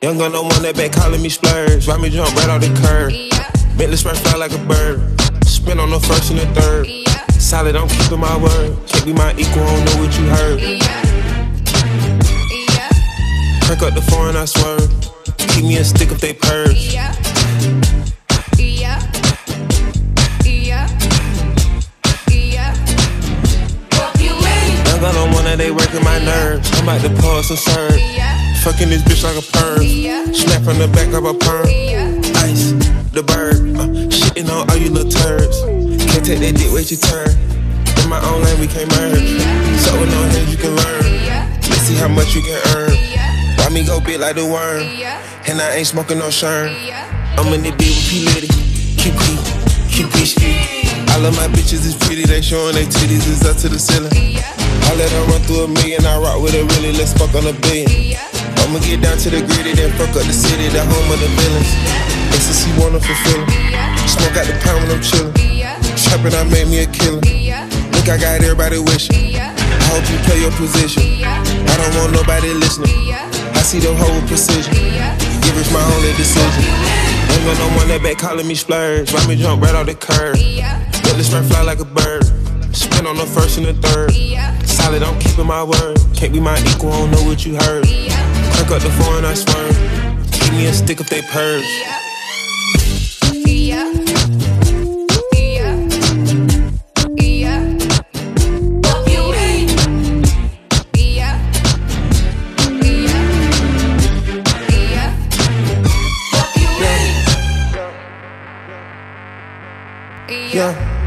Young gun, no one that back calling me splurge. Ride me jump right off the curb. Bentley Spur fly like a bird. Spin on the first and the third. Solid, I'm keeping my word. Can't be my equal, I don't know what you heard. Yeah. Yeah. Crack up the foreign, I swerve. Keep me a stick if they purge. Yeah. Yeah. Yeah. Yeah. Fuck you gun, no one that they working my nerves. I'm about to pour some serve. Yeah. Fucking this bitch like a perm. Yeah. Snap from the back of a perm. Yeah. Ice, the bird. Uh, shitting on all you little turds. Can't take that dick, wait your turn. In my own lane, we can't merge. So with no hands, you can learn. Yeah. Let's see how much you can earn. Me go big like the worm? Yeah. And I ain't smoking no sherm. I'm in the deal with P. Litty. QP, QP street. All of my bitches is pretty, they showing their titties, is up to the ceiling. I let her run through a million, I rock with her really, let's fuck on a billion. I'ma get down to the gritty, then fuck up the city, the home of the villains. Ecstasy wanna fulfill. Smoke out the pound when I'm chillin'. Trappin', I made me a killer. Look, I got everybody wishing. I hope you play your position. I don't want nobody listening. See the whole precision. Give it's my only decision. Ain't got no one that back calling me splurge. Ride me jump right off the curb. Let the fly like a bird. Spin on the first and the third. Solid, I'm keeping my word. Can't be my equal, I don't know what you heard. Crack up the foreign, I swerve. Keep me a stick if they purge. Mean? Yeah.